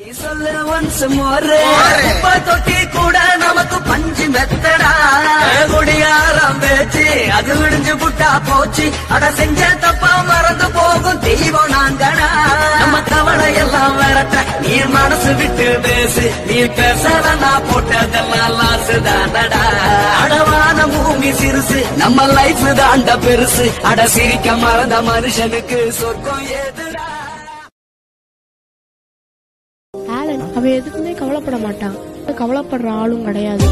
நீ சொல்லு once more. தொட்டி கூட நமக்கு பஞ்சு மெத்தடா. குடியாரம் பேச்சு அது விடுஞ்சு புட்டா போச்சு. அட செஞ்ச தப்பா மறந்து போகும் தெய்வம் நாங்கடா. நம்ம கவலை எல்லாம் விரட்ட நீ மனசு விட்டு பேசு. நீ பேசலனா போட்டதெல்லாம் லாசு தானடா. அடவான பூமி சிறுசு நம்ம லைஃப் தாண்ட பெருசு. அட சிரிக்க மறந்த மனுஷனுக்கு சொர்க்கம் ஏதுடா அவன் எதுக்குமே கவலைப்பட மாட்டான் கவலைப்படுற ஆளும் கிடையாது.